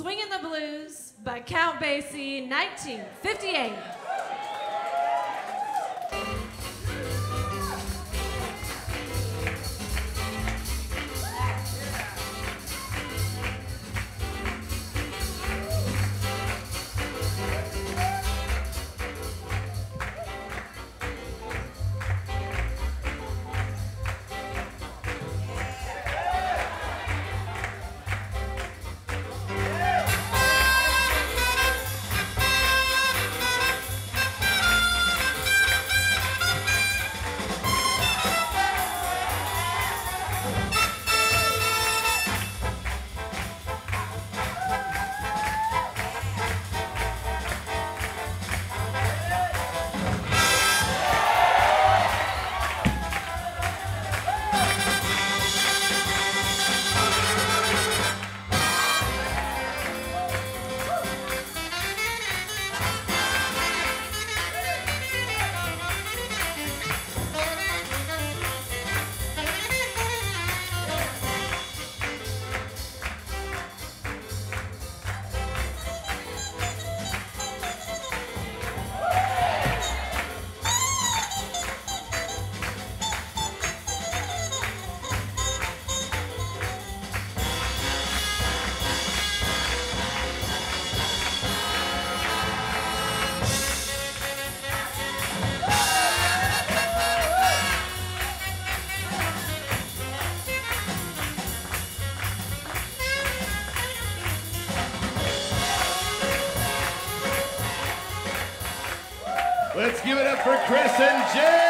Swingin' the Blues by Count Basie, 1958. Let's give it up for Chris and Jay.